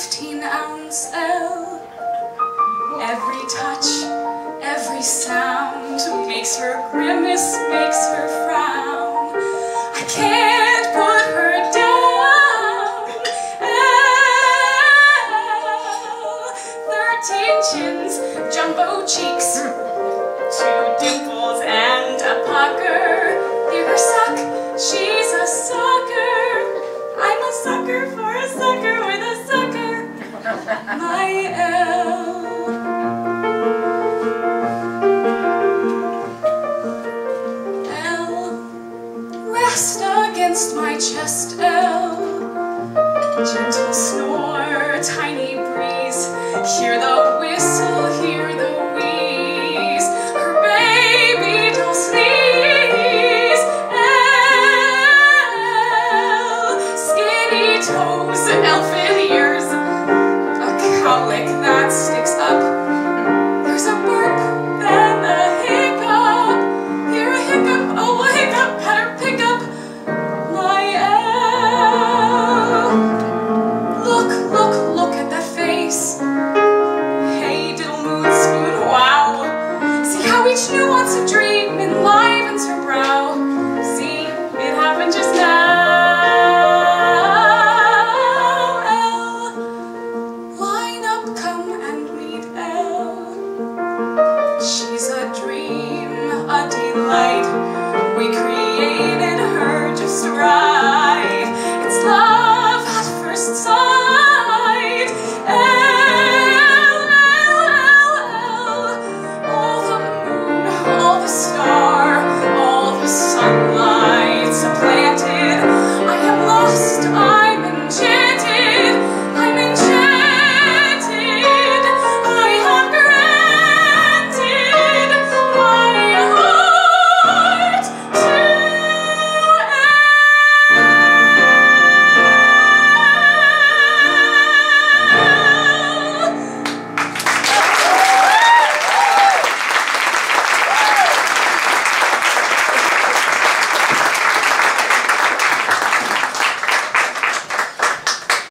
15 ounce Elle. Every touch, every sound makes her grimace, makes her frown. I can't put her down. Elle. Thirteen chins, jumbo cheeks, two dimples and a pucker. Hear her suck, she's a sucker. I'm a sucker for a sucker. My Elle. Elle. Rest against my chest, Elle. Gentle snore, tiny breeze. Hear the who wants a dream enlivens her brow. See, it happened just now. Elle, line up, come and meet Elle. She's a dream, a delight. We created her just right.